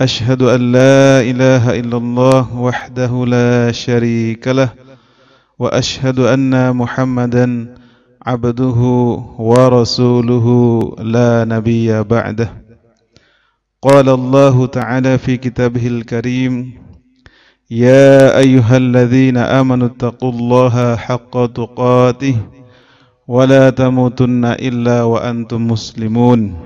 أشهد أن لا إله إلا الله وحده لا شريك له وأشهد أن محمدا عبده ورسوله لا نبي بعده. قال الله تعالى في كتابه الكريم يا أيها الذين آمنوا اتقوا الله حق تقاته ولا تموتن إلا وأنتم مسلمون.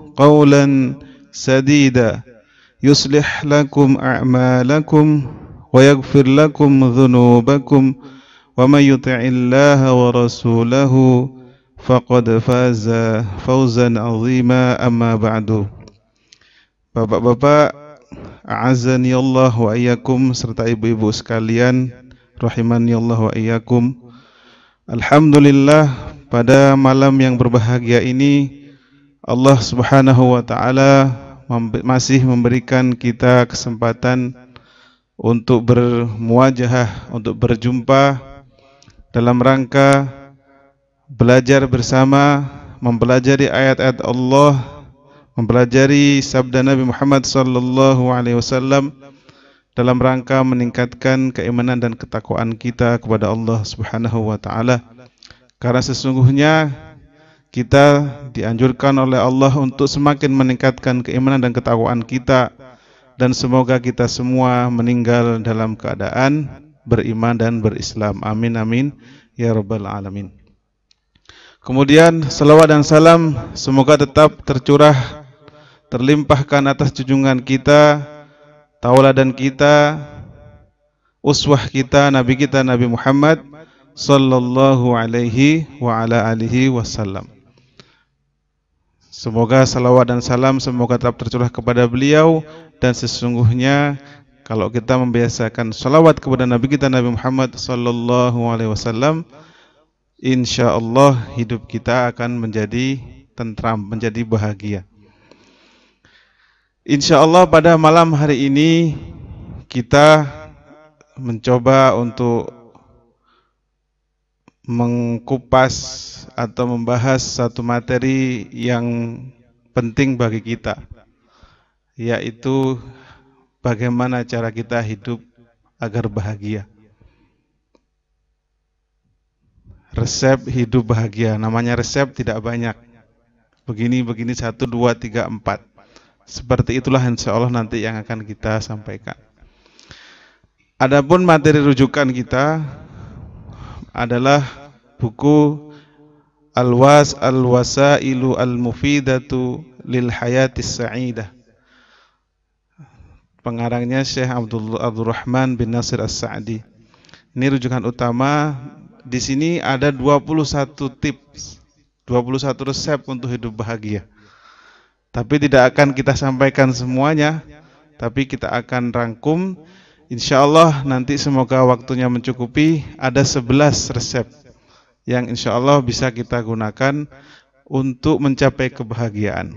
قولا سديدا يصلح لكم أعمالكم ويغفر لكم ذنوبكم ومن يطع الله ورسوله فقد فاز فوزا عظيما أما بعد Bapak-bapak A'azani Allah wa iyyakum serta ibu-ibu sekalian rahimani Allah wa iyyakum Alhamdulillah pada malam yang berbahagia ini Allah Subhanahu wa taala masih memberikan kita kesempatan untuk bermuajahah, untuk berjumpa dalam rangka belajar bersama, mempelajari ayat-ayat Allah, mempelajari sabda Nabi Muhammad sallallahu alaihi wasallam dalam rangka meningkatkan keimanan dan ketakwaan kita kepada Allah Subhanahu wa taala. Karena sesungguhnya kita dianjurkan oleh Allah untuk semakin meningkatkan keimanan dan ketakwaan kita dan semoga kita semua meninggal dalam keadaan beriman dan berislam. Amin amin ya rabbal alamin. Kemudian salawat dan salam semoga tetap tercurah terlimpahkan atas junjungan kita tauladan kita, uswah kita, nabi kita Nabi Muhammad sallallahu alaihi wa ala alihi wasallam. Semoga salawat dan salam semoga tetap tercurah kepada beliau dan sesungguhnya kalau kita membiasakan salawat kepada Nabi kita Nabi Muhammad sallallahu alaihi wasallam insyaallah hidup kita akan menjadi tentram, menjadi bahagia. Insya Allah pada malam hari ini kita mencoba untuk mengkupas atau membahas satu materi yang penting bagi kita yaitu bagaimana cara kita hidup agar bahagia. Resep hidup bahagia, namanya resep tidak banyak. Begini, begini, satu, dua, tiga, empat seperti itulah insya Allah nanti yang akan kita sampaikan. Adapun materi rujukan kita adalah buku Al-Was Al-Wasailu Al-Mufidatu Lil Hayatis Sa'idah. Pengarangnya Syekh Abdul Rahman bin Nasir As-Sa'di. Ini rujukan utama. Di sini ada 21 tips, 21 resep untuk hidup bahagia. Tapi tidak akan kita sampaikan semuanya, tapi kita akan rangkum. Insya Allah nanti semoga waktunya mencukupi. Ada 11 resep yang insya Allah bisa kita gunakan untuk mencapai kebahagiaan.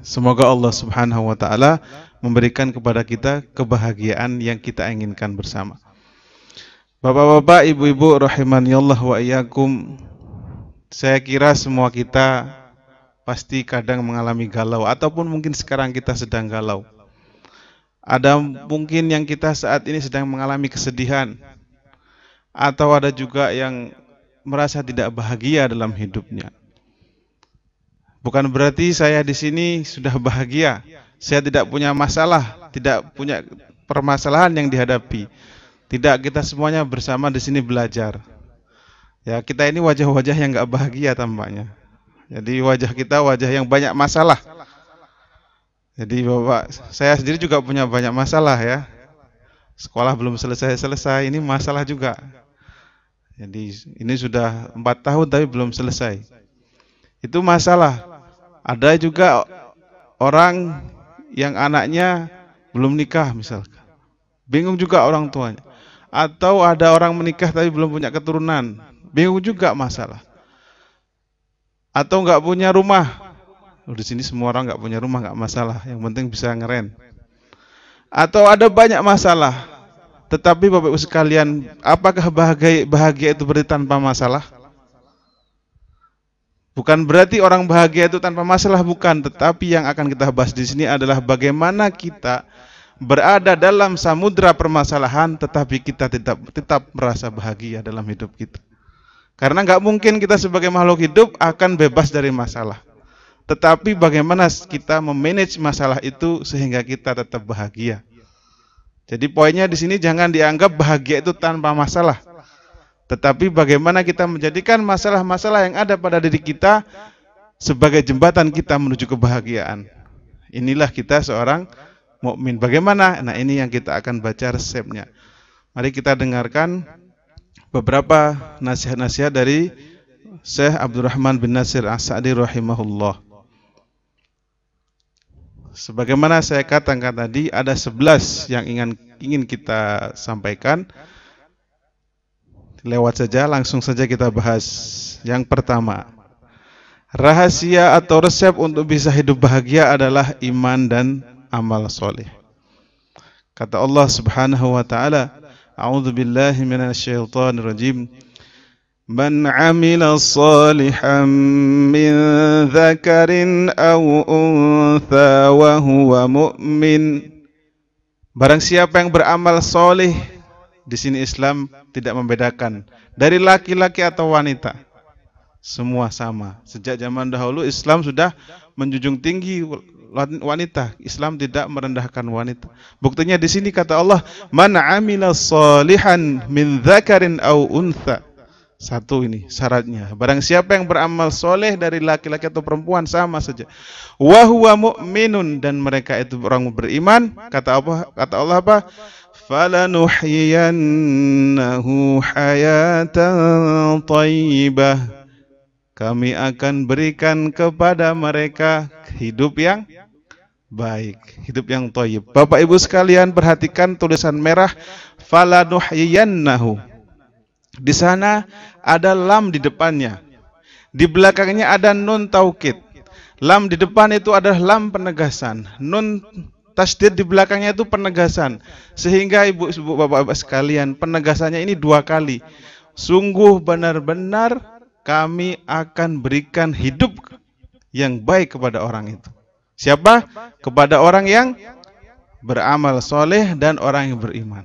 Semoga Allah Subhanahu wa Ta'ala memberikan kepada kita kebahagiaan yang kita inginkan bersama. Bapak-bapak, ibu-ibu, rahimani Allah wa iyyakum. Saya kira semua kita pasti kadang mengalami galau ataupun mungkin sekarang kita sedang galau. Ada mungkin yang kita saat ini sedang mengalami kesedihan atau ada juga yang merasa tidak bahagia dalam hidupnya. Bukan berarti saya di sini sudah bahagia, Saya tidak punya masalah, tidak punya permasalahan yang dihadapi. Tidak kita semuanya bersama di sini belajar. Ya, kita ini wajah-wajah yang nggak bahagia tampaknya. Jadi wajah kita wajah yang banyak masalah. Jadi Bapak, saya sendiri juga punya banyak masalah ya. Sekolah belum selesai-selesai, ini masalah juga. Jadi ini sudah empat tahun tapi belum selesai. Itu masalah. Ada juga orang yang anaknya belum nikah misalkan. Bingung juga orang tuanya. Atau ada orang menikah tapi belum punya keturunan. Bingung juga masalah. Atau nggak punya rumah. Di sini semua orang nggak punya rumah nggak masalah. Yang penting bisa ngeren. Atau ada banyak masalah. Tetapi Bapak Ibu sekalian, apakah bahagia, bahagia itu berarti tanpa masalah? Bukan berarti orang bahagia itu tanpa masalah, bukan. Tetapi yang akan kita bahas di sini adalah bagaimana kita berada dalam samudra permasalahan tetapi kita tetap tetap merasa bahagia dalam hidup kita. Karena nggak mungkin kita sebagai makhluk hidup akan bebas dari masalah. Tetapi bagaimana kita memanage masalah itu sehingga kita tetap bahagia. Jadi poinnya di sini jangan dianggap bahagia itu tanpa masalah. Tetapi bagaimana kita menjadikan masalah-masalah yang ada pada diri kita sebagai jembatan kita menuju kebahagiaan. Inilah kita seorang mukmin. Bagaimana? Nah, ini yang kita akan baca resepnya. Mari kita dengarkan beberapa nasihat-nasihat dari Syekh Abdurrahman bin Nasir As-Sa'di rahimahullah. Sebagaimana saya katakan tadi ada 11 yang ingin ingin kita sampaikan. Lewat saja langsung saja kita bahas. Yang pertama, rahasia atau resep untuk bisa hidup bahagia adalah iman dan amal soleh. Kata Allah Subhanahu wa taala, "A'udzu billahi rajim." 'Amila salihan min dzakarin aw untha wa huwa mu'min. Barang siapa yang beramal soleh di sini Islam tidak membedakan dari laki-laki atau wanita. Semua sama. Sejak zaman dahulu Islam sudah menjunjung tinggi wanita. Islam tidak merendahkan wanita. Buktinya di sini kata Allah, "Man 'amila salihan min dzakarin aw untha." Satu ini syaratnya. Barang siapa yang beramal soleh dari laki-laki atau perempuan sama saja. Wa huwa mu'minun dan mereka itu orang beriman. Kata apa? Kata Allah apa? Falanuhyiyannahu hayatan thayyibah. Kami akan berikan kepada mereka hidup yang baik, hidup yang toyib. Bapak Ibu sekalian perhatikan tulisan merah falanuhyiyannahu. Di sana ada lam di depannya. Di belakangnya ada nun taukid. Lam di depan itu adalah lam penegasan. Nun tasdid di belakangnya itu penegasan. Sehingga ibu-ibu bapak-bapak sekalian, penegasannya ini dua kali. Sungguh benar-benar kami akan berikan hidup yang baik kepada orang itu. Siapa? Kepada orang yang beramal soleh dan orang yang beriman.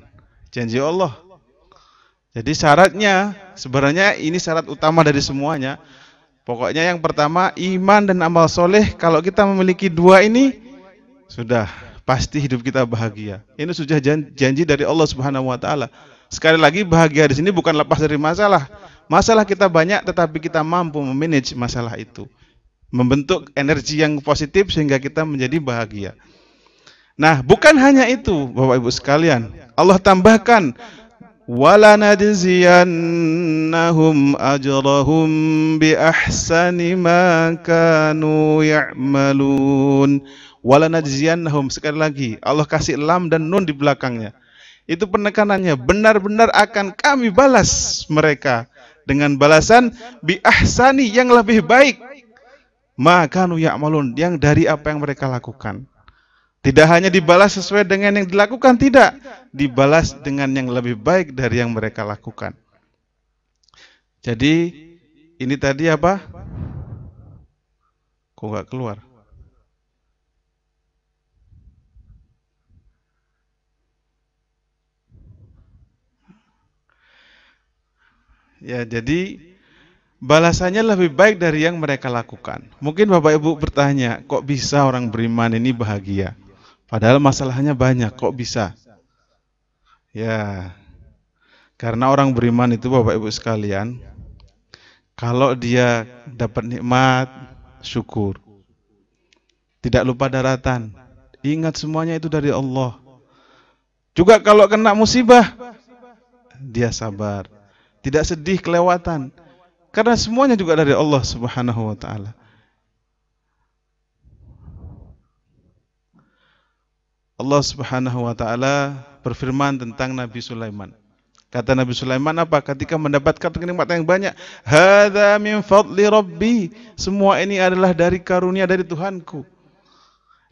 Janji Allah. Jadi syaratnya sebenarnya ini syarat utama dari semuanya. Pokoknya yang pertama iman dan amal soleh. Kalau kita memiliki dua ini sudah pasti hidup kita bahagia. Ini sudah janji dari Allah Subhanahu Wa Taala. Sekali lagi bahagia di sini bukan lepas dari masalah. Masalah kita banyak, tetapi kita mampu memanage masalah itu membentuk energi yang positif sehingga kita menjadi bahagia. Nah, bukan hanya itu, Bapak Ibu sekalian. Allah tambahkan bi ahsani ma kanu ya'malun. Wala najziyannahum sekali lagi Allah kasih lam dan nun di belakangnya. Itu penekanannya benar-benar akan kami balas mereka dengan balasan bi ahsani yang lebih baik maka nu ya'malun yang dari apa yang mereka lakukan. Tidak hanya dibalas sesuai dengan yang dilakukan, tidak. Dibalas dengan yang lebih baik dari yang mereka lakukan. Jadi, ini tadi apa? Kok nggak keluar? Ya, jadi balasannya lebih baik dari yang mereka lakukan. Mungkin Bapak Ibu bertanya, kok bisa orang beriman ini bahagia? Padahal masalahnya banyak, kok bisa? Ya, karena orang beriman itu Bapak Ibu sekalian, kalau dia dapat nikmat, syukur. Tidak lupa daratan. Ingat semuanya itu dari Allah. Juga kalau kena musibah, dia sabar. Tidak sedih kelewatan. Karena semuanya juga dari Allah Subhanahu wa taala. Allah Subhanahu wa taala berfirman tentang Nabi Sulaiman. Kata Nabi Sulaiman apa? Ketika mendapatkan kenikmatan yang banyak, "Hadza min fadli rabbi." Semua ini adalah dari karunia dari Tuhanku.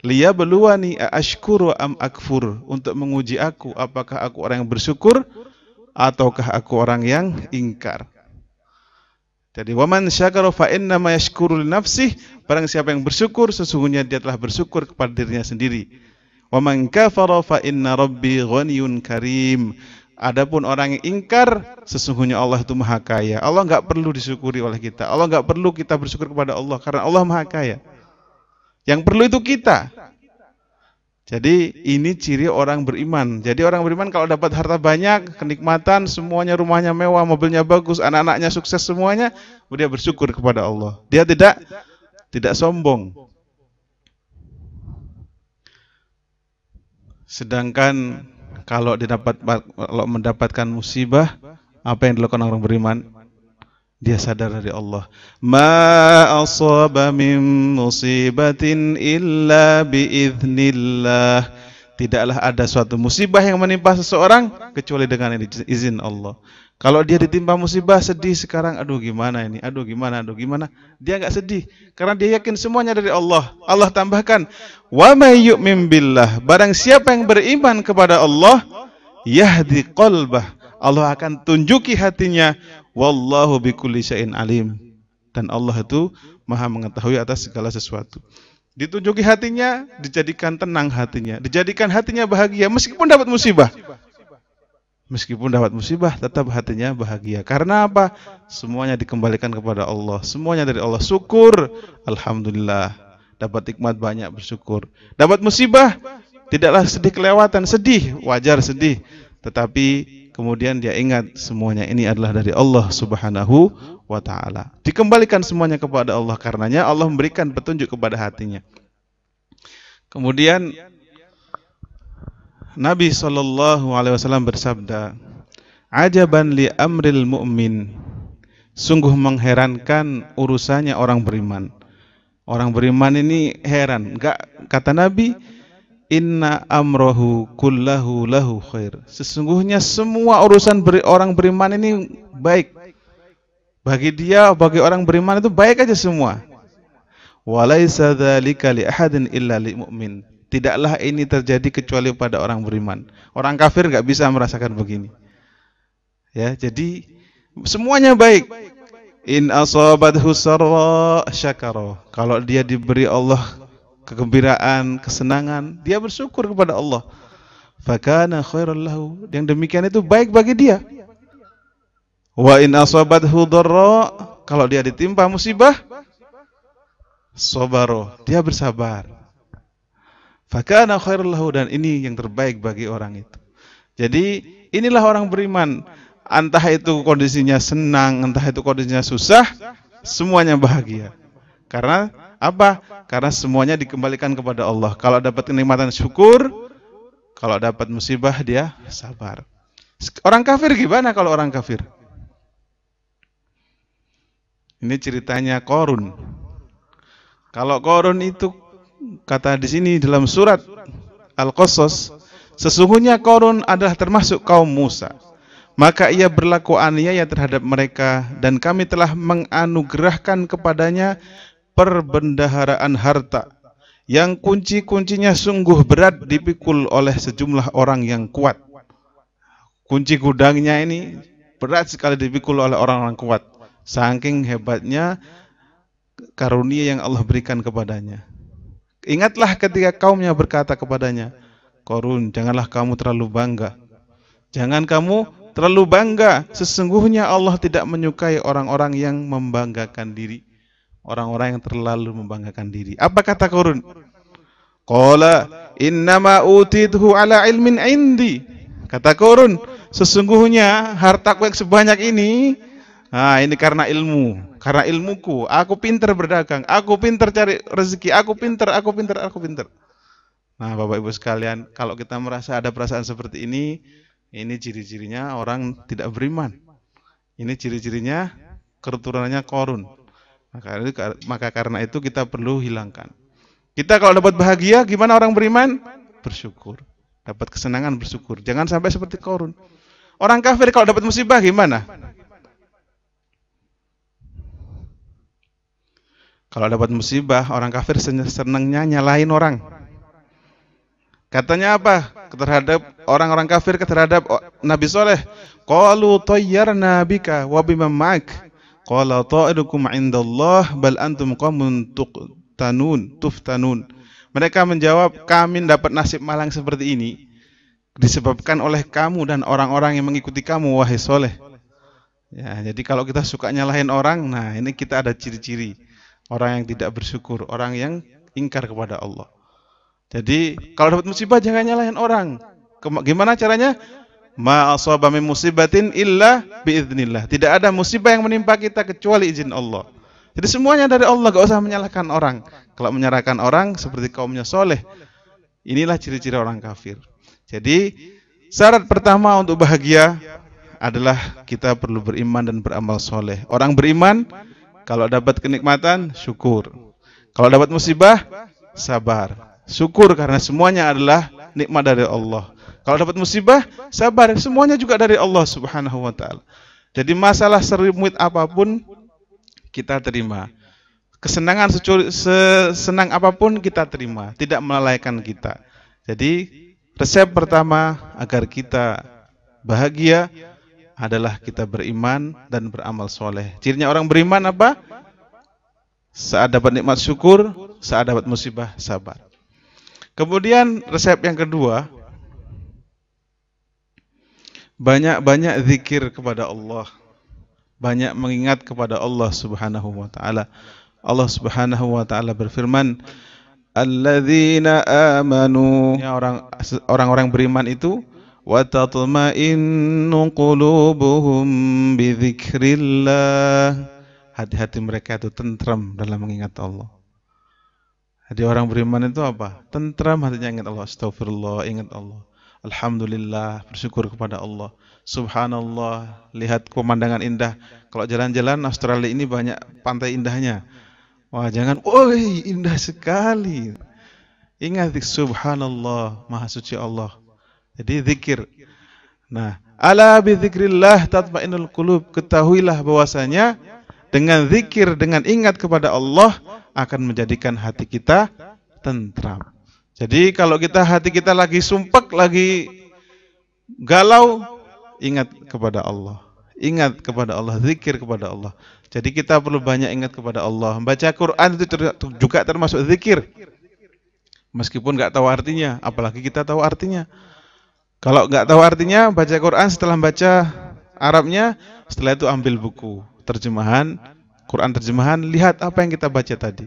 Liya beluani ashkuru am akfur untuk menguji aku apakah aku orang yang bersyukur ataukah aku orang yang ingkar. Jadi waman syakara fa inna ma yashkuru li nafsih, barang siapa yang bersyukur sesungguhnya dia telah bersyukur kepada dirinya sendiri. Waman kafara fa inna rabbi ghaniyun karim. Adapun orang yang ingkar, sesungguhnya Allah itu maha kaya. Allah nggak perlu disyukuri oleh kita. Allah nggak perlu kita bersyukur kepada Allah karena Allah maha kaya. Yang perlu itu kita. Jadi ini ciri orang beriman. Jadi orang beriman kalau dapat harta banyak, kenikmatan, semuanya rumahnya mewah, mobilnya bagus, anak-anaknya sukses semuanya, dia bersyukur kepada Allah. Dia tidak tidak sombong. Sedangkan kalau didapat kalau mendapatkan musibah, apa yang dilakukan orang beriman? Dia sadar dari Allah. Ma asaba min musibatin illa biiznillah. Tidaklah ada suatu musibah yang menimpa seseorang kecuali dengan izin Allah. Kalau dia ditimpa musibah sedih sekarang, aduh gimana ini, aduh gimana, aduh gimana, dia nggak sedih karena dia yakin semuanya dari Allah. Allah tambahkan, wa may yu'min billah, barang siapa yang beriman kepada Allah, yahdi qalbah, Allah akan tunjuki hatinya, wallahu bikulli syai'in alim. Dan Allah itu Maha mengetahui atas segala sesuatu. Ditunjuki hatinya, dijadikan tenang hatinya, dijadikan hatinya bahagia meskipun dapat musibah. Meskipun dapat musibah, tetap hatinya bahagia. Karena apa? Semuanya dikembalikan kepada Allah. Semuanya dari Allah. Syukur. Alhamdulillah. Dapat nikmat banyak bersyukur. Dapat musibah, tidaklah sedih kelewatan. Sedih, wajar sedih. Tetapi kemudian dia ingat semuanya ini adalah dari Allah Subhanahu wa taala. Dikembalikan semuanya kepada Allah karenanya Allah memberikan petunjuk kepada hatinya. Kemudian Nabi Shallallahu Alaihi Wasallam bersabda, "Ajaban li amril mu'min." Sungguh mengherankan urusannya orang beriman. Orang beriman ini heran. Enggak kata Nabi, "Inna amrohu kullahu lahu khair." Sesungguhnya semua urusan beri, orang beriman ini baik. Bagi dia, bagi orang beriman itu baik aja semua. Walaisa dzalika li ahadin illa li mu'min Tidaklah ini terjadi kecuali pada orang beriman. Orang kafir nggak bisa merasakan begini. Ya, jadi semuanya baik. In asabathu sarra syakara. Kalau dia diberi Allah kegembiraan, kesenangan, dia bersyukur kepada Allah. Fakana khairal lahu. Yang demikian itu baik bagi dia. Wa in asabathu dharra, kalau dia ditimpa musibah, sabaro, dia bersabar. Fakana khairul lahu dan ini yang terbaik bagi orang itu. Jadi inilah orang beriman. Entah itu kondisinya senang, entah itu kondisinya susah, semuanya bahagia. Karena apa? Karena semuanya dikembalikan kepada Allah. Kalau dapat kenikmatan syukur, kalau dapat musibah dia sabar. Orang kafir gimana kalau orang kafir? Ini ceritanya Korun. Kalau Korun itu kata di sini dalam surat Al-Qasas, sesungguhnya Korun adalah termasuk kaum Musa. Maka ia berlaku aniaya terhadap mereka dan kami telah menganugerahkan kepadanya perbendaharaan harta yang kunci-kuncinya sungguh berat dipikul oleh sejumlah orang yang kuat. Kunci gudangnya ini berat sekali dipikul oleh orang-orang kuat. Saking hebatnya karunia yang Allah berikan kepadanya. Ingatlah ketika kaumnya berkata kepadanya, Korun, janganlah kamu terlalu bangga. Jangan kamu terlalu bangga. Sesungguhnya Allah tidak menyukai orang-orang yang membanggakan diri. Orang-orang yang terlalu membanggakan diri. Apa kata Korun? Qala innama utidhu ala ilmin indi. Kata Korun, sesungguhnya hartaku yang sebanyak ini Nah, ini karena ilmu, karena ilmuku. Aku pinter berdagang, aku pinter cari rezeki, aku pinter, aku pinter, aku pinter. Nah, Bapak Ibu sekalian, kalau kita merasa ada perasaan seperti ini, ini ciri-cirinya orang tidak beriman. Ini ciri-cirinya keturunannya korun. Maka, karena itu kita perlu hilangkan. Kita kalau dapat bahagia, gimana orang beriman? Bersyukur. Dapat kesenangan bersyukur. Jangan sampai seperti korun. Orang kafir kalau dapat musibah gimana? Kalau dapat musibah, orang kafir senangnya nyalahin orang. Katanya apa? Terhadap orang-orang kafir terhadap Nabi Soleh. Qalu tayyarna bika wa bima ma'ak. Qala ta'idukum indallah bal antum qawmun tuqtanun tuftanun. Mereka menjawab, kami dapat nasib malang seperti ini disebabkan oleh kamu dan orang-orang yang mengikuti kamu wahai soleh. Ya, jadi kalau kita suka nyalahin orang, nah ini kita ada ciri-ciri orang yang tidak bersyukur, orang yang ingkar kepada Allah. Jadi kalau dapat musibah jangan nyalahin orang. Gimana caranya? Ma musibatin illa biiznillah. Tidak ada musibah yang menimpa kita kecuali izin Allah. Jadi semuanya dari Allah, gak usah menyalahkan orang. Kalau menyalahkan orang seperti kaumnya soleh, inilah ciri-ciri orang kafir. Jadi syarat pertama untuk bahagia adalah kita perlu beriman dan beramal soleh. Orang beriman kalau dapat kenikmatan, syukur. Kalau dapat musibah, sabar. Syukur karena semuanya adalah nikmat dari Allah. Kalau dapat musibah, sabar. Semuanya juga dari Allah Subhanahu wa taala. Jadi masalah serumit apa pun kita terima. Kesenangan sesenang apa pun kita terima, tidak melalaikan kita. Jadi resep pertama agar kita bahagia adalah kita beriman dan beramal soleh. Cirinya orang beriman apa? Saat dapat nikmat syukur, saat dapat musibah sabar. Kemudian resep yang kedua, banyak-banyak zikir kepada Allah. Banyak mengingat kepada Allah Subhanahu wa taala. Allah Subhanahu wa taala berfirman, "Alladzina amanu." Ya, orang orang-orang beriman itu wa tatma'innu qulubuhum bi dzikrillah Hati-hati mereka itu tentram dalam mengingat Allah. Jadi orang beriman itu apa? Tentram hatinya ingat Allah. Astagfirullah, ingat Allah. Alhamdulillah, bersyukur kepada Allah. Subhanallah, lihat pemandangan indah. Kalau jalan-jalan Australia ini banyak pantai indahnya. Wah, jangan, woi, indah sekali. Ingat subhanallah, maha suci Allah. Jadi zikir. Nah, ala bi dzikrillah tatmainnul qulub. Ketahuilah bahwasanya dengan zikir, dengan ingat kepada Allah akan menjadikan hati kita tentram. Jadi kalau kita hati kita lagi sumpek, lagi galau, ingat kepada Allah. Ingat kepada Allah, zikir kepada Allah. Jadi kita perlu banyak ingat kepada Allah. Membaca Quran itu juga termasuk zikir. Meskipun nggak tahu artinya, apalagi kita tahu artinya. Kalau nggak tahu artinya, baca Quran setelah baca Arabnya, setelah itu ambil buku terjemahan, Quran terjemahan, lihat apa yang kita baca tadi,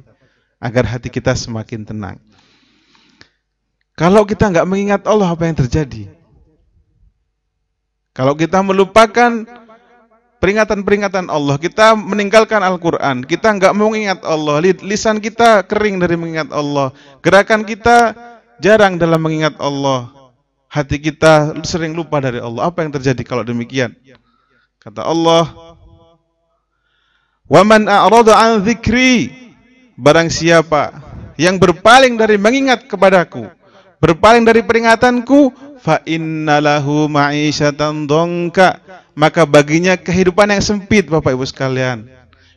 agar hati kita semakin tenang. Kalau kita nggak mengingat Allah, apa yang terjadi? Kalau kita melupakan peringatan-peringatan Allah, kita meninggalkan Al-Quran, kita nggak mau mengingat Allah, lisan kita kering dari mengingat Allah, gerakan kita jarang dalam mengingat Allah, hati kita sering lupa dari Allah. Apa yang terjadi kalau demikian? Kata Allah, "Wa man a'rada 'an dzikri" Barang siapa yang berpaling dari mengingat kepadaku, berpaling dari peringatanku, fa innalahu ma'isyatan dongka, maka baginya kehidupan yang sempit Bapak Ibu sekalian.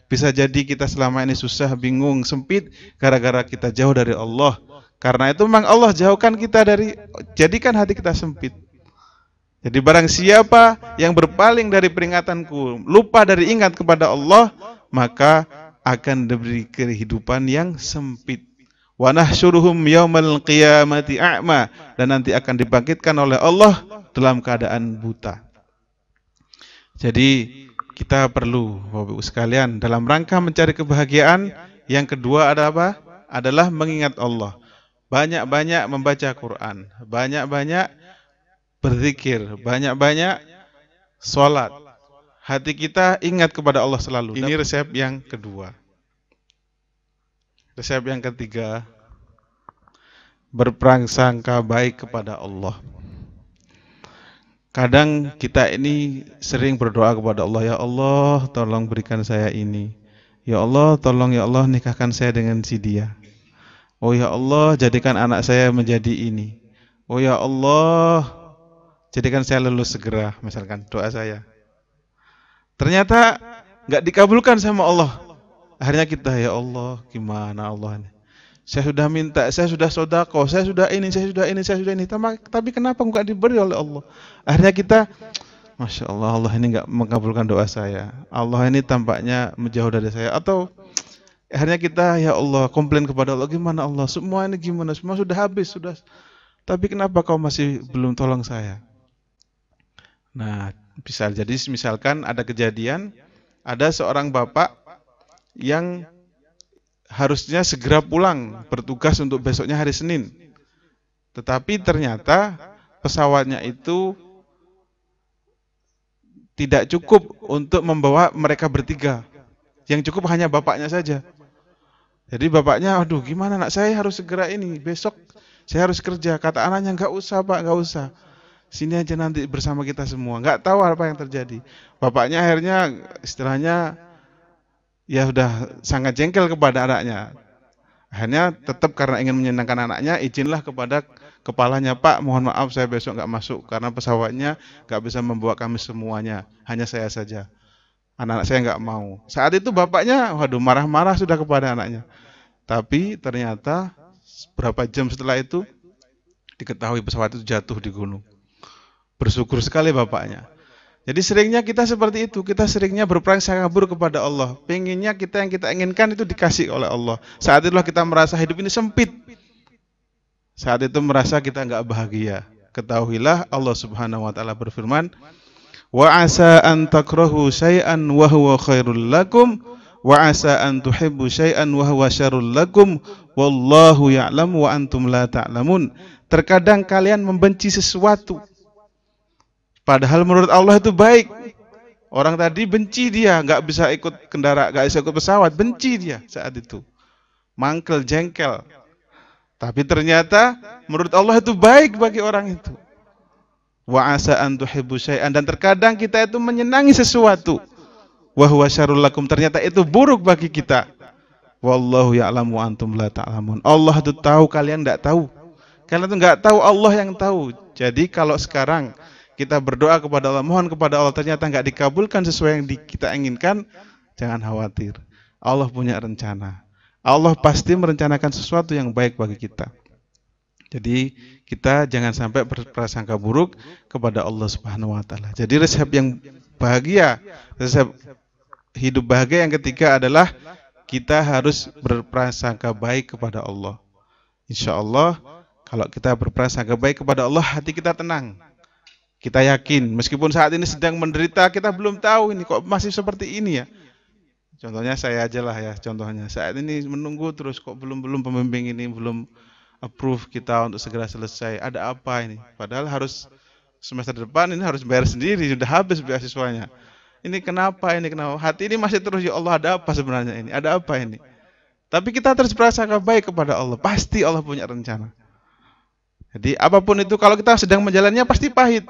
Bisa jadi kita selama ini susah, bingung, sempit gara-gara kita jauh dari Allah. Karena itu memang Allah jauhkan kita dari jadikan hati kita sempit. Jadi barang siapa yang berpaling dari peringatanku, lupa dari ingat kepada Allah, maka akan diberi kehidupan yang sempit. Wa nahsyuruhum yaumal qiyamati a'ma dan nanti akan dibangkitkan oleh Allah dalam keadaan buta. Jadi kita perlu Bapak Ibu sekalian dalam rangka mencari kebahagiaan yang kedua ada apa? Adalah mengingat Allah. Banyak-banyak membaca Quran, banyak-banyak berzikir, banyak-banyak sholat. Hati kita ingat kepada Allah selalu. Ini resep yang kedua. Resep yang ketiga, berprasangka baik kepada Allah. Kadang kita ini sering berdoa kepada Allah, ya Allah tolong berikan saya ini. Ya Allah tolong ya Allah nikahkan saya dengan si dia. Oh ya Allah jadikan anak saya menjadi ini. Oh ya Allah jadikan saya lulus segera misalkan doa saya. Ternyata nggak dikabulkan sama Allah. Akhirnya kita ya Allah gimana Allah ini. Saya sudah minta, saya sudah sodako, saya sudah ini, saya sudah ini, saya sudah ini. Tapi kenapa enggak diberi oleh Allah? Akhirnya kita, Masya Allah, Allah ini enggak mengabulkan doa saya. Allah ini tampaknya menjauh dari saya. Atau akhirnya kita, ya Allah, komplain kepada Allah, gimana Allah, semua ini gimana, semua sudah habis, sudah. Tapi kenapa kau masih belum tolong saya? Nah, bisa jadi misalkan ada kejadian, ada seorang bapak yang harusnya segera pulang bertugas untuk besoknya hari Senin. Tetapi ternyata pesawatnya itu tidak cukup untuk membawa mereka bertiga. Yang cukup hanya bapaknya saja. Jadi bapaknya, aduh gimana nak saya harus segera ini, besok saya harus kerja. Kata anaknya, nggak usah pak, nggak usah. Sini aja nanti bersama kita semua. Nggak tahu apa yang terjadi. Bapaknya akhirnya istilahnya ya sudah sangat jengkel kepada anaknya. Akhirnya tetap karena ingin menyenangkan anaknya, izinlah kepada kepalanya, Pak, mohon maaf saya besok nggak masuk karena pesawatnya nggak bisa membawa kami semuanya, hanya saya saja. Anak-anak saya nggak mau. Saat itu bapaknya, waduh marah-marah sudah kepada anaknya. Tapi ternyata berapa jam setelah itu diketahui pesawat itu jatuh di gunung. Bersyukur sekali bapaknya. Jadi seringnya kita seperti itu, kita seringnya berperang kabur kepada Allah. Pengennya kita yang kita inginkan itu dikasih oleh Allah. Saat itulah kita merasa hidup ini sempit. Saat itu merasa kita nggak bahagia. Ketahuilah Allah Subhanahu wa taala berfirman, "Wa asa an takrahu syai'an wa huwa khairul lakum wa asa an tuhibbu syai'an wa huwa syarrul lakum wallahu ya'lamu wa antum la ta'lamun." Terkadang kalian membenci sesuatu Padahal menurut Allah itu baik. Orang tadi benci dia, nggak bisa ikut kendaraan, nggak bisa ikut pesawat, benci dia saat itu. Mangkel, jengkel. Tapi ternyata menurut Allah itu baik bagi orang itu. Wa asa an tuhibbu syai'an dan terkadang kita itu menyenangi sesuatu. Wa huwa lakum ternyata itu buruk bagi kita. Wallahu ya'lamu antum la ta'lamun. Allah itu tahu kalian enggak tahu. Kalian itu enggak tahu, Allah yang tahu. Jadi kalau sekarang kita berdoa kepada Allah, mohon kepada Allah ternyata nggak dikabulkan sesuai yang kita inginkan, jangan khawatir. Allah punya rencana. Allah pasti merencanakan sesuatu yang baik bagi kita. Jadi kita jangan sampai berprasangka buruk kepada Allah Subhanahu wa taala. Jadi resep yang bahagia, resep hidup bahagia yang ketiga adalah kita harus berprasangka baik kepada Allah. Insya Allah kalau kita berprasangka baik kepada Allah, hati kita tenang. Kita yakin, meskipun saat ini sedang menderita, kita belum tahu ini kok masih seperti ini ya. Contohnya saya aja lah ya, contohnya saat ini menunggu terus kok belum belum pembimbing ini belum approve kita untuk segera selesai. Ada apa ini? Padahal harus semester depan ini harus bayar sendiri, sudah habis beasiswanya. Ini kenapa ini kenapa? Hati ini masih terus ya Allah ada apa sebenarnya ini? Ada apa ini? Tapi kita terus berasangka baik kepada Allah. Pasti Allah punya rencana. Jadi apa pun itu kalau kita sedang menjalannya pasti pahit.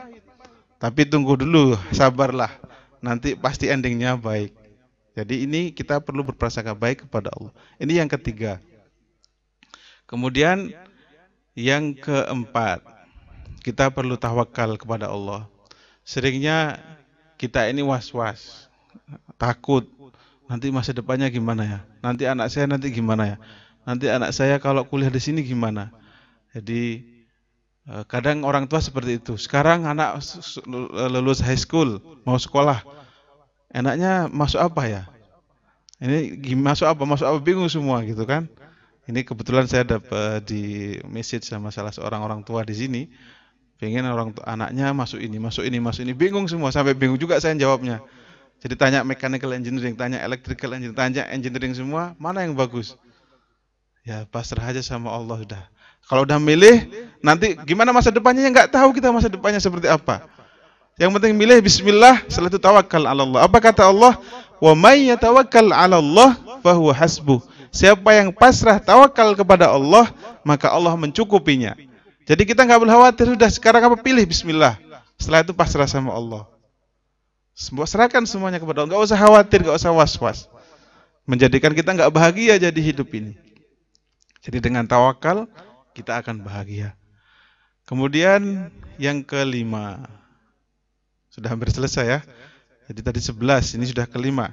Tapi tunggu dulu, sabarlah. Nanti pasti endingnya baik. Jadi ini kita perlu berprasangka baik kepada Allah. Ini yang ketiga. Kemudian yang keempat, kita perlu tawakal kepada Allah. Seringnya kita ini was-was, takut. Nanti masa depannya gimana ya? Nanti anak saya nanti gimana ya? Nanti anak saya kalau kuliah di sini gimana? Jadi kadang orang tua seperti itu. Sekarang anak lulus high school, mau sekolah. Enaknya masuk apa ya? Ini masuk apa? Masuk apa? Bingung semua gitu kan. Ini kebetulan saya dapat di message sama salah seorang orang tua di sini. Pengen orang tua anaknya masuk ini, masuk ini, masuk ini, bingung semua sampai bingung juga saya jawabnya. Jadi tanya mechanical engineering, tanya electrical engineering, tanya engineering semua, mana yang bagus? Ya pasrah aja sama Allah sudah. Kalau udah milih, nanti gimana masa depannya nggak tahu kita masa depannya seperti apa. Yang penting milih Bismillah, setelah itu tawakal Allah. Apa kata Allah? Wa may yatawakkal 'ala Allah fahuwa hasbuh. Siapa yang pasrah tawakal kepada Allah, maka Allah mencukupinya. Jadi kita nggak boleh khawatir sudah sekarang apa pilih Bismillah. Setelah itu pasrah sama Allah. Semua serahkan semuanya kepada Allah. Nggak usah khawatir, nggak usah was-was. Menjadikan kita nggak bahagia jadi hidup ini. Jadi dengan tawakal kita akan bahagia. Kemudian yang kelima. Sudah hampir selesai ya. Jadi tadi sebelas, ini sudah kelima.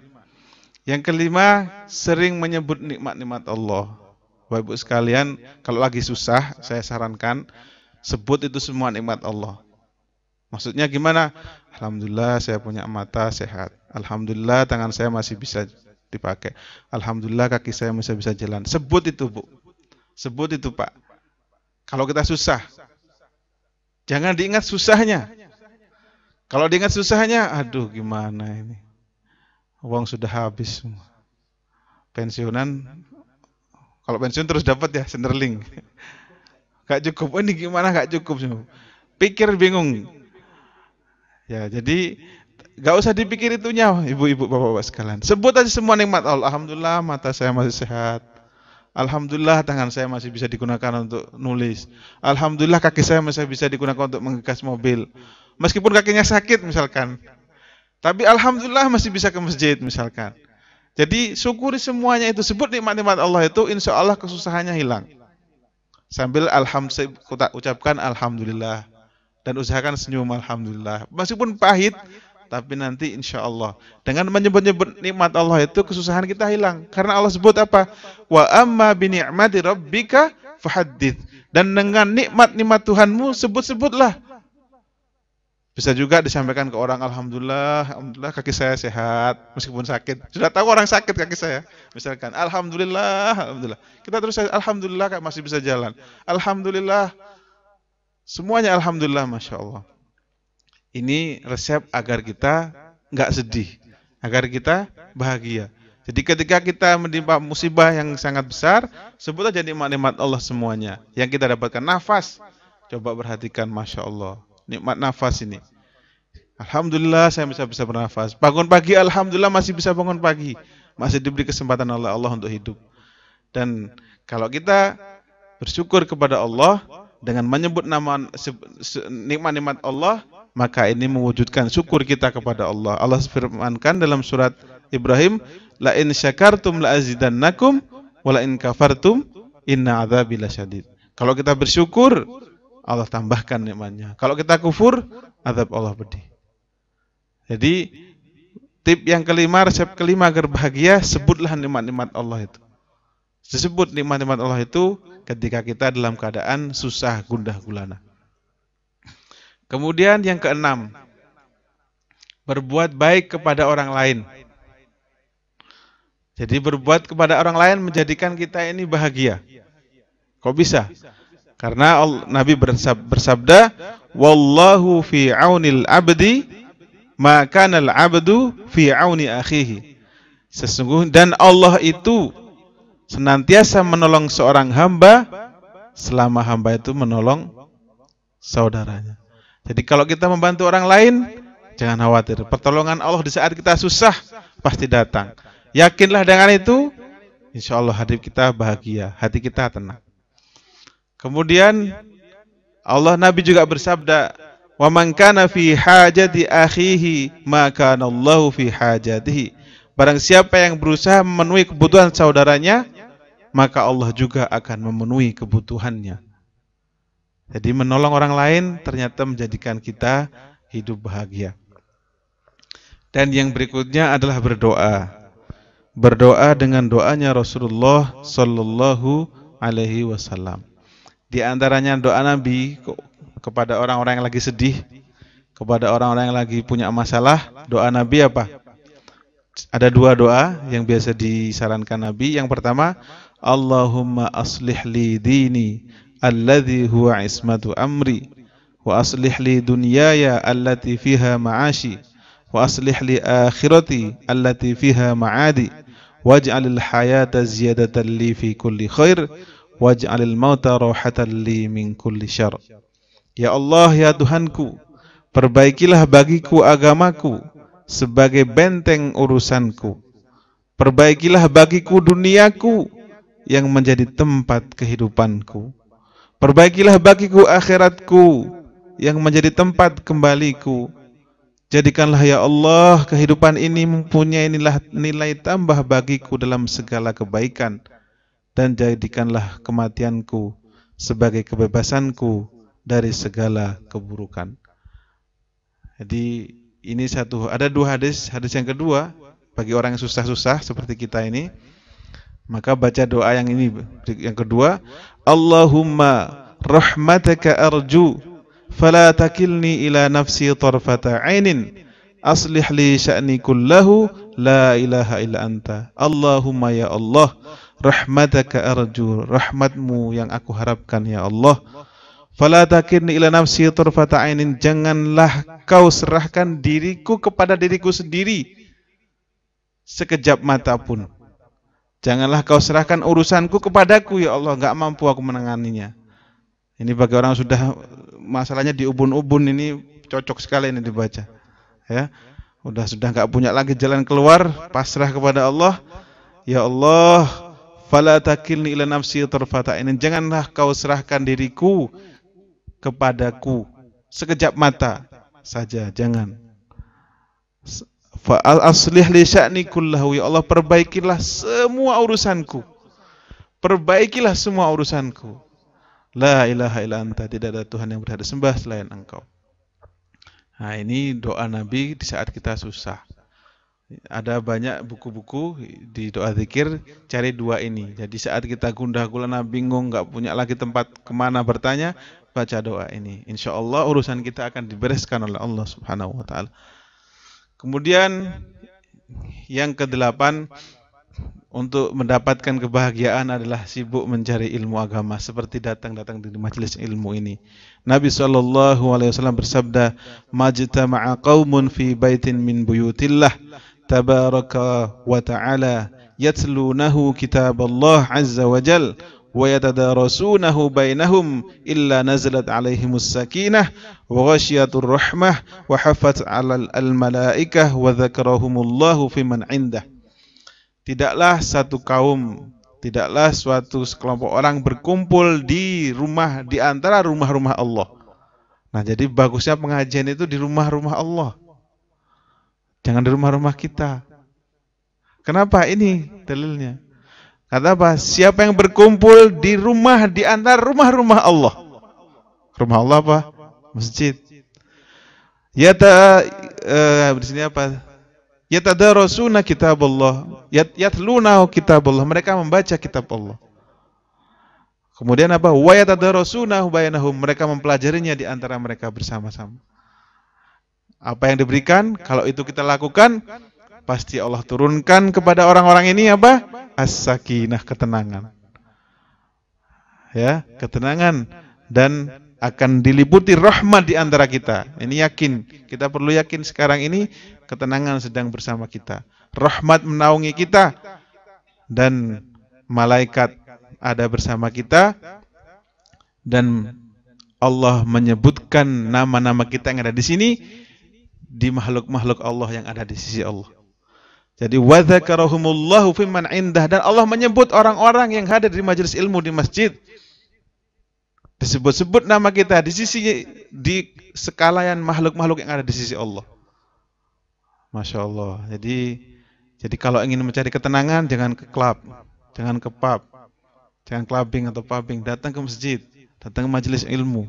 Yang kelima, sering menyebut nikmat-nikmat Allah. Bapak Ibu sekalian, kalau lagi susah, saya sarankan sebut itu semua nikmat Allah. Maksudnya gimana? Alhamdulillah saya punya mata sehat. Alhamdulillah tangan saya masih bisa dipakai. Alhamdulillah kaki saya masih bisa jalan. Sebut itu, Bu. Sebut itu, Pak. Kalau kita susah, jangan diingat susahnya. Kalau diingat susahnya, aduh gimana ini. Uang sudah habis semua. Pensiunan, kalau pensiun terus dapat ya, senderling. Gak cukup, oh, ini gimana gak cukup. Pikir bingung. Ya, jadi gak usah dipikir itunya, ibu-ibu, bapak-bapak sekalian. Sebut aja semua nikmat Allah. Alhamdulillah mata saya masih sehat. Alhamdulillah tangan saya masih bisa digunakan untuk nulis. Alhamdulillah kaki saya masih bisa digunakan untuk menggegas mobil. Meskipun kakinya sakit misalkan. Tapi alhamdulillah masih bisa ke masjid misalkan. Jadi syukuri semuanya itu sebut nikmat-nikmat Allah itu insya Allah kesusahannya hilang. Sambil alhamdulillah ucapkan alhamdulillah dan usahakan senyum alhamdulillah. Meskipun pahit tapi nanti insya Allah dengan menyebut-nyebut nikmat Allah itu kesusahan kita hilang. Karena Allah sebut apa? Wa amma bi ni'mati rabbika fahaddits. Dan dengan nikmat-nikmat Tuhanmu sebut-sebutlah. Bisa juga disampaikan ke orang, Alhamdulillah, Alhamdulillah kaki saya sehat, meskipun sakit. Sudah tahu orang sakit kaki saya. Misalkan, Alhamdulillah, Alhamdulillah. Kita terus, Alhamdulillah masih bisa jalan. Alhamdulillah, semuanya Alhamdulillah, Masya Allah. Ini resep agar kita nggak sedih, agar kita bahagia. Jadi ketika kita menimpa musibah yang sangat besar, sebut aja nikmat-nikmat Allah semuanya. Yang kita dapatkan nafas, coba perhatikan, Masya Allah nikmat nafas ini. Alhamdulillah saya bisa bisa bernafas. Bangun pagi, alhamdulillah masih bisa bangun pagi. Masih diberi kesempatan oleh Allah untuk hidup. Dan kalau kita bersyukur kepada Allah dengan menyebut nama nikmat-nikmat Allah, maka ini mewujudkan syukur kita kepada Allah. Allah firmankan dalam surat Ibrahim, la in syakartum la azidannakum wa la in kafartum inna adzabi lasyadid. Kalau kita bersyukur, Allah tambahkan nikmatnya. Kalau kita kufur, azab Allah pedih. Jadi tip yang kelima, resep kelima agar bahagia, sebutlah nikmat-nikmat Allah itu. Disebut nikmat-nikmat Allah itu ketika kita dalam keadaan susah, gundah gulana. Kemudian yang keenam, berbuat baik kepada orang lain. Jadi berbuat kepada orang lain menjadikan kita ini bahagia. Kok bisa? Karena Nabi bersabda, "Wallahu fi aunil abdi, maka abdu fi auni akhihi." Sesungguhnya dan Allah itu senantiasa menolong seorang hamba selama hamba itu menolong saudaranya. Jadi kalau kita membantu orang lain, jangan khawatir. Pertolongan Allah di saat kita susah pasti datang. Yakinlah dengan itu, insya Allah hati kita bahagia, hati kita tenang. Kemudian Allah Nabi juga bersabda, "Wa man kana fi hajati akhihi, maka Allahu fi hajatihi." Barang siapa yang berusaha memenuhi kebutuhan saudaranya, maka Allah juga akan memenuhi kebutuhannya. Jadi menolong orang lain ternyata menjadikan kita hidup bahagia. Dan yang berikutnya adalah berdoa. Berdoa dengan doanya Rasulullah sallallahu alaihi wasallam. Di antaranya doa Nabi kepada orang-orang yang lagi sedih, kepada orang-orang yang lagi punya masalah, doa Nabi apa? Ada dua doa yang biasa disarankan Nabi. Yang pertama, Allahumma aslih li dini alladhi huwa ismatu amri wa aslih li dunyaya allati fiha ma'ashi wa aslih li akhirati allati fiha ma'adi waj'alil hayata ziyadatan li fi kulli khair waj'alil mauta rahatan li min kulli syarr Ya Allah ya Tuhanku perbaikilah bagiku agamaku sebagai benteng urusanku. Perbaikilah bagiku duniaku yang menjadi tempat kehidupanku perbaikilah bagiku akhiratku yang menjadi tempat kembaliku Jadikanlah ya Allah kehidupan ini mempunyai nilai, nilai tambah bagiku dalam segala kebaikan dan jadikanlah kematianku sebagai kebebasanku dari segala keburukan. Jadi ini satu ada dua hadis. Hadis yang kedua bagi orang yang susah-susah seperti kita ini maka baca doa yang ini yang kedua Allahumma rahmataka arju fala takilni ila nafsi tarfata ainin aslih li sya'ni kullahu la ilaha illa anta. Allahumma ya Allah rahmataka arju rahmatmu yang aku harapkan ya Allah. Fala takilni ila nafsi tarfata ainin janganlah kau serahkan diriku kepada diriku sendiri sekejap mata pun janganlah kau serahkan urusanku kepadaku ya Allah enggak mampu aku menanganinya ini bagi orang sudah masalahnya di ubun-ubun ini cocok sekali ini dibaca. Ya. Udah sudah nggak punya lagi jalan keluar, pasrah kepada Allah. Ya Allah, fala takilni ila nafsi tarfata ini. Janganlah kau serahkan diriku kepadaku sekejap mata saja, jangan. Fa aslih li sya'ni kullahu ya Allah perbaikilah semua urusanku. Perbaikilah semua urusanku. La ilaha illa anta, tidak ada Tuhan yang berhak disembah selain Engkau. Nah, ini doa Nabi di saat kita susah. Ada banyak buku-buku di doa zikir, cari dua ini. Jadi saat kita gundah gulana bingung, nggak punya lagi tempat ke mana bertanya, baca doa ini. Insya Allah urusan kita akan dibereskan oleh Allah Subhanahu Wa Taala. Kemudian yang kedelapan, untuk mendapatkan kebahagiaan adalah sibuk mencari ilmu agama seperti datang-datang di majelis ilmu ini. Nabi sallallahu alaihi wasallam bersabda, "Majtama'a qaumun fi baitin min buyutillah tabaraka wa ta'ala yatlunahu kitab Allah azza wa jal wa yatadarasunahu bainahum illa nazalat alaihimus sakinah wa ghasyiyatur rahmah wa hafat 'alal al-malaikah wa dzakarahumullahu fiman 'indah." tidaklah satu kaum, tidaklah suatu sekelompok orang berkumpul di rumah di antara rumah-rumah Allah. Nah, jadi bagusnya pengajian itu di rumah-rumah Allah. Jangan di rumah-rumah kita. Kenapa ini dalilnya? Kata apa? Siapa yang berkumpul di rumah di antara rumah-rumah Allah. Rumah Allah apa? Masjid. Ya ta uh, di sini apa? yatadarasuna kitab Allah yatluna kitab Allah mereka membaca kitab Allah kemudian apa wa yatadarasuna bainahum mereka mempelajarinya di antara mereka bersama-sama apa yang diberikan kalau itu kita lakukan pasti Allah turunkan kepada orang-orang ini apa as-sakinah ketenangan ya ketenangan dan akan diliputi rahmat di antara kita. Ini yakin. Kita perlu yakin sekarang ini ketenangan sedang bersama kita. Rahmat menaungi kita dan malaikat ada bersama kita dan Allah menyebutkan nama-nama kita yang ada di sini di makhluk-makhluk Allah yang ada di sisi Allah. Jadi wadzakarahumullahu fiman indah dan Allah menyebut orang-orang yang hadir di majelis ilmu di masjid disebut-sebut nama kita di sisi di sekalian makhluk-makhluk yang ada di sisi Allah. Masya Allah. Jadi jadi kalau ingin mencari ketenangan jangan ke klub, jangan ke pub, jangan clubbing atau pubbing, datang ke masjid, datang ke majelis ilmu.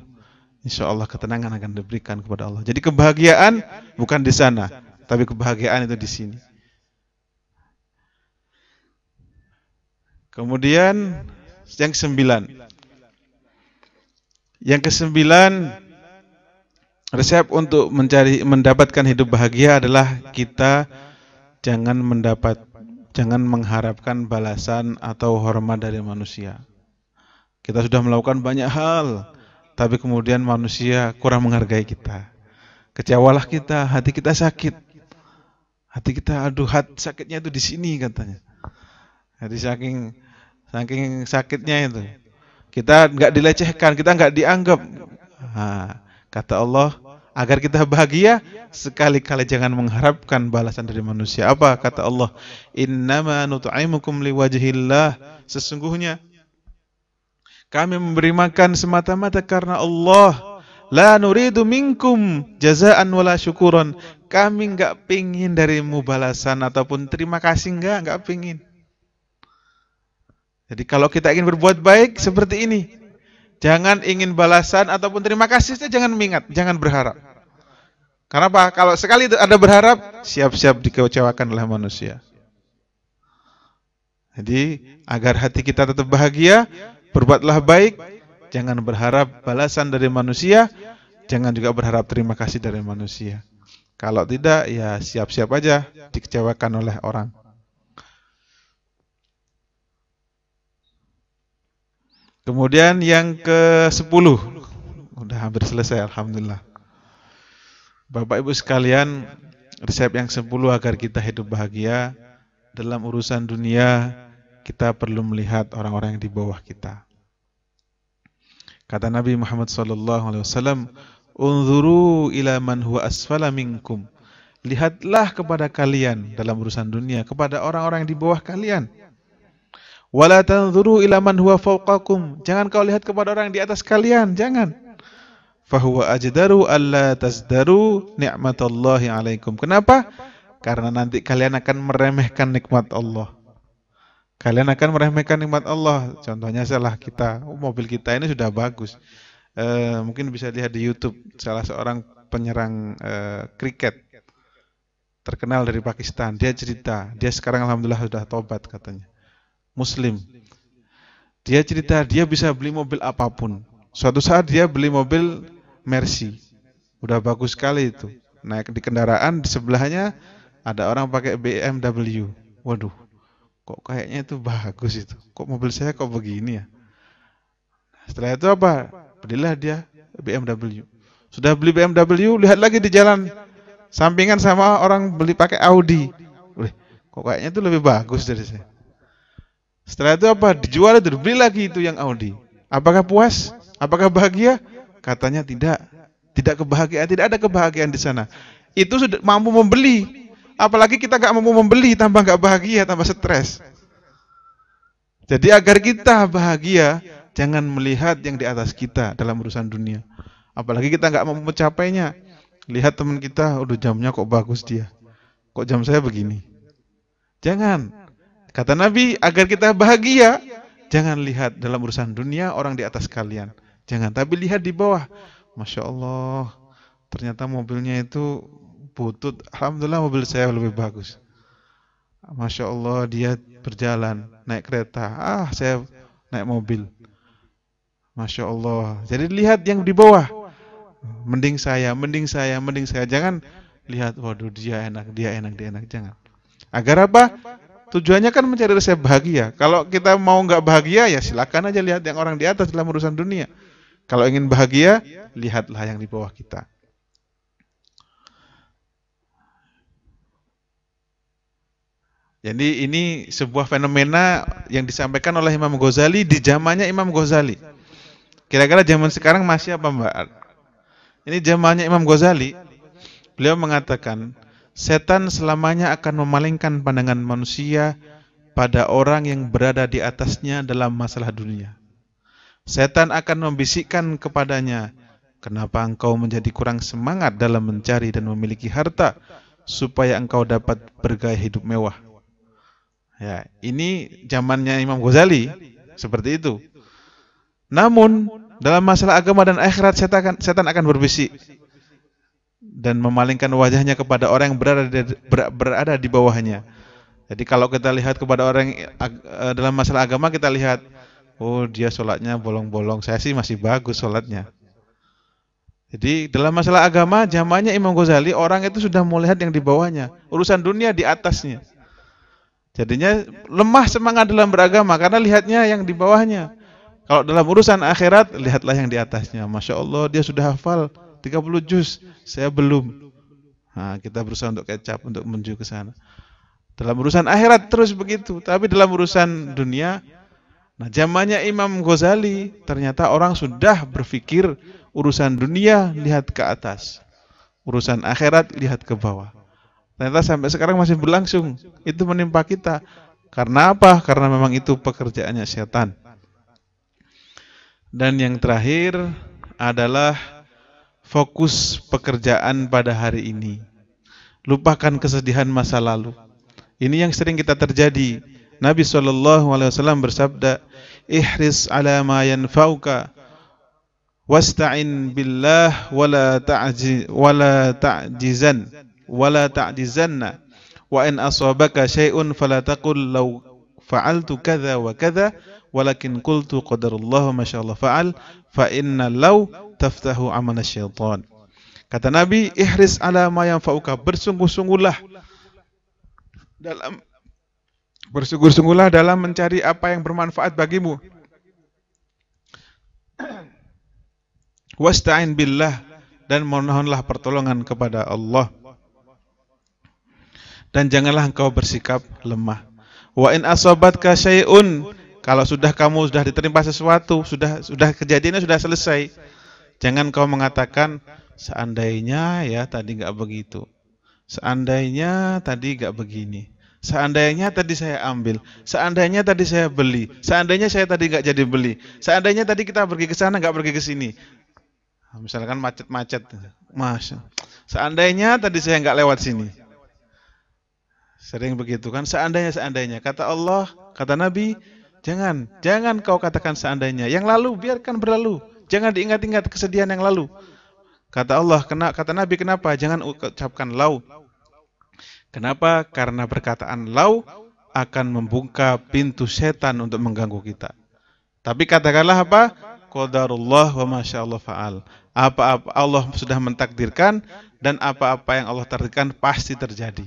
Insya Allah ketenangan akan diberikan kepada Allah. Jadi kebahagiaan bukan di sana, tapi kebahagiaan itu di sini. Kemudian yang sembilan, yang kesembilan, resep untuk mencari mendapatkan hidup bahagia adalah kita jangan mendapat jangan mengharapkan balasan atau hormat dari manusia. Kita sudah melakukan banyak hal, tapi kemudian manusia kurang menghargai kita. Kecewalah kita, hati kita sakit. Hati kita, aduh, hati sakitnya itu di sini katanya. Jadi saking saking sakitnya itu. Kita nggak dilecehkan, kita nggak dianggap. Nah, kata Allah, agar kita bahagia, sekali-kali jangan mengharapkan balasan dari manusia. Apa kata Allah? Innama nut'imukum liwajhillah. Sesungguhnya kami memberi makan semata-mata karena Allah. La nuridu minkum jazaan wala syukuran. Kami enggak pingin darimu balasan ataupun terima kasih enggak, enggak pingin. Jadi kalau kita ingin berbuat baik seperti ini, Jangan ingin balasan ataupun terima kasih, jangan mengingat, jangan berharap. Karena apa? Kalau sekali ada berharap, siap-siap dikecewakan oleh manusia. Jadi, agar hati kita tetap bahagia, berbuatlah baik, jangan berharap balasan dari manusia, jangan juga berharap terima kasih dari manusia. Kalau tidak, ya siap-siap aja dikecewakan oleh orang. Kemudian yang ke-10. Udah hampir selesai alhamdulillah. Bapak Ibu sekalian, resep yang 10 agar kita hidup bahagia dalam urusan dunia, kita perlu melihat orang-orang yang di bawah kita. Kata Nabi Muhammad sallallahu alaihi wasallam, "Unzuru ila man huwa asfala minkum." Lihatlah kepada kalian dalam urusan dunia, kepada orang-orang di bawah kalian Wala tanzuru ila man huwa fawqakum. Jangan kau lihat kepada orang di atas kalian, jangan. Fahuwa ajdaru alla tazdaru ni'matallahi alaikum. Kenapa? Karena nanti kalian akan meremehkan nikmat Allah. Kalian akan meremehkan nikmat Allah. Contohnya salah kita, mobil kita ini sudah bagus. E, mungkin bisa lihat di YouTube salah seorang penyerang e, kriket terkenal dari Pakistan. Dia cerita, dia sekarang alhamdulillah sudah tobat katanya. Muslim. Dia cerita dia bisa beli mobil apa pun. Suatu saat dia beli mobil Mercy. Udah bagus sekali itu. Naik di kendaraan di sebelahnya ada orang pakai BMW. Waduh, kok kayaknya itu bagus itu. Kok mobil saya kok begini ya? Setelah itu apa? Belilah dia BMW. Sudah beli BMW, lihat lagi di jalan sampingan sama orang beli pakai Audi. Wih, kok kayaknya itu lebih bagus dari saya. Setelah itu apa? Dijual itu, beli lagi itu yang Audi. Apakah puas? Apakah bahagia? Katanya tidak. Tidak kebahagiaan, tidak ada kebahagiaan di sana. Itu sudah mampu membeli. Apalagi kita gak mampu membeli, tambah gak bahagia, tambah stres. Jadi agar kita bahagia, jangan melihat yang di atas kita dalam urusan dunia. Apalagi kita gak mampu mencapainya. Lihat teman kita, udah jamnya kok bagus dia. Kok jam saya begini? Jangan. Kata Nabi, agar kita bahagia, jangan lihat dalam urusan dunia orang di atas kalian. Jangan, tapi lihat di bawah. Masya Allah, ternyata mobilnya itu butut. Alhamdulillah mobil saya lebih bagus. Masya Allah, dia berjalan, naik kereta. Ah, saya naik mobil. Masya Allah. Jadi lihat yang di bawah. Mending saya, mending saya, mending saya. Jangan lihat, waduh dia enak, dia enak, dia enak. Jangan. Agar apa? Tujuannya kan mencari resep bahagia. Kalau kita mau nggak bahagia ya silakan aja lihat yang orang di atas dalam urusan dunia. Kalau ingin bahagia, lihatlah yang di bawah kita. Jadi ini sebuah fenomena yang disampaikan oleh Imam Ghazali di zamannya Imam Ghazali. Kira-kira zaman sekarang masih apa Mbak? Ini zamannya Imam Ghazali. Beliau mengatakan setan selamanya akan memalingkan pandangan manusia pada orang yang berada di atasnya dalam masalah dunia. Setan akan membisikkan kepadanya, "Kenapa engkau menjadi kurang semangat dalam mencari dan memiliki harta supaya engkau dapat bergaya hidup mewah?" Ya, ini zamannya Imam Ghazali seperti itu. Namun dalam masalah agama dan akhirat setan akan, berbisik, dan memalingkan wajahnya kepada orang yang berada di, ber, berada di bawahnya. Jadi kalau kita lihat kepada orang uh, dalam masalah agama kita lihat, oh dia sholatnya bolong-bolong, saya sih masih bagus sholatnya. Jadi dalam masalah agama zamannya Imam Ghazali orang itu sudah melihat yang di bawahnya, urusan dunia di atasnya. Jadinya lemah semangat dalam beragama karena lihatnya yang di bawahnya. Kalau dalam urusan akhirat, lihatlah yang di atasnya. Masya Allah, dia sudah hafal 30 juz. Saya belum. Nah, kita berusaha untuk kecap, untuk menuju ke sana. Dalam urusan akhirat terus begitu. Tapi dalam urusan dunia, nah zamannya Imam Ghazali, ternyata orang sudah berpikir urusan dunia, lihat ke atas. Urusan akhirat, lihat ke bawah. Ternyata sampai sekarang masih berlangsung. Itu menimpa kita. Karena apa? Karena memang itu pekerjaannya setan. Dan yang terakhir adalah fokus pekerjaan pada hari ini. Lupakan kesedihan masa lalu. Ini yang sering kita terjadi. Nabi SAW bersabda, "Ihris ala ma yanfa'uka wasta'in billah wala ta'ji wala ta'jizan wala ta'jizanna wa in asabaka syai'un fala taqul law fa'altu kadza wa kadza walakin qultu qadarullah masyaallah fa'al fa inna law taftahu amal syaitan. Kata Nabi, ihris ala ma yanfa'uka, bersungguh-sungguhlah dalam bersungguh-sungguhlah dalam mencari apa yang bermanfaat bagimu. Wasta'in billah dan mohonlah pertolongan kepada Allah. Dan janganlah engkau bersikap lemah. Wa in asabatka syai'un kalau sudah kamu sudah diterima sesuatu, sudah sudah kejadiannya sudah selesai, jangan kau mengatakan seandainya ya tadi nggak begitu, seandainya tadi nggak begini, seandainya tadi saya ambil, seandainya tadi saya beli, seandainya saya tadi nggak jadi beli, seandainya tadi kita pergi ke sana nggak pergi ke sini. Misalkan macet-macet, masya. Seandainya tadi saya nggak lewat sini. Sering begitu kan? Seandainya seandainya kata Allah, kata Nabi, Jangan, jangan kau katakan seandainya. Yang lalu biarkan berlalu. Jangan diingat-ingat kesedihan yang lalu. Kata Allah, kena, kata Nabi, kenapa? Jangan ucapkan lau. Kenapa? Karena perkataan lau akan membuka pintu setan untuk mengganggu kita. Tapi katakanlah apa? Qadarullah wa masya Allah fa'al. Apa-apa Allah sudah mentakdirkan dan apa-apa yang Allah takdirkan pasti terjadi.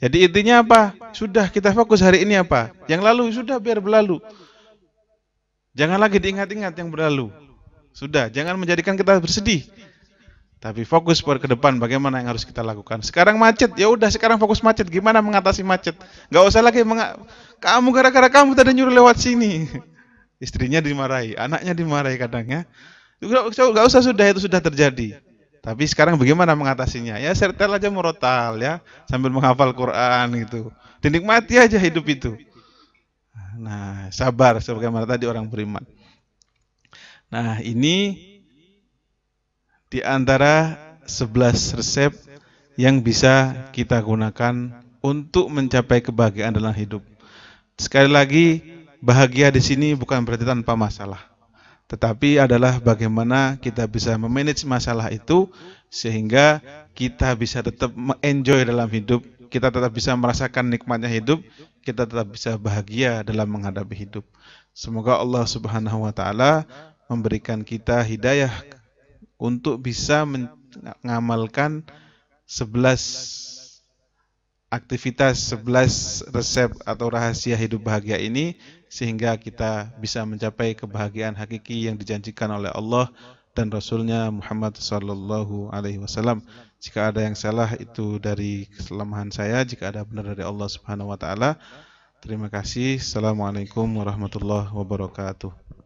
Jadi intinya apa? Sudah kita fokus hari ini apa? Yang lalu sudah biar berlalu. Jangan lagi diingat-ingat yang berlalu. Sudah, jangan menjadikan kita bersedih. Tapi fokus ke depan bagaimana yang harus kita lakukan. Sekarang macet, ya udah sekarang fokus macet. Gimana mengatasi macet? Gak usah lagi kamu gara-gara kamu tadi nyuruh lewat sini. Istrinya dimarahi, anaknya dimarahi kadang ya. Gak usah sudah itu sudah terjadi. Tapi sekarang bagaimana mengatasinya? Ya sertel aja murotal ya, sambil menghafal Quran gitu. Dinikmati aja hidup itu. Nah, sabar sebagaimana tadi orang beriman. Nah, ini di antara 11 resep yang bisa kita gunakan untuk mencapai kebahagiaan dalam hidup. Sekali lagi, bahagia di sini bukan berarti tanpa masalah tetapi adalah bagaimana kita bisa memanage masalah itu sehingga kita bisa tetap enjoy dalam hidup, kita tetap bisa merasakan nikmatnya hidup, kita tetap bisa bahagia dalam menghadapi hidup. Semoga Allah Subhanahu wa taala memberikan kita hidayah untuk bisa mengamalkan 11 aktivitas 11 resep atau rahasia hidup bahagia ini sehingga kita bisa mencapai kebahagiaan hakiki yang dijanjikan oleh Allah dan Rasulnya Muhammad Sallallahu Alaihi Wasallam. Jika ada yang salah itu dari keselamahan saya, jika ada benar dari Allah Subhanahu Wa Taala. Terima kasih. Assalamualaikum warahmatullahi wabarakatuh.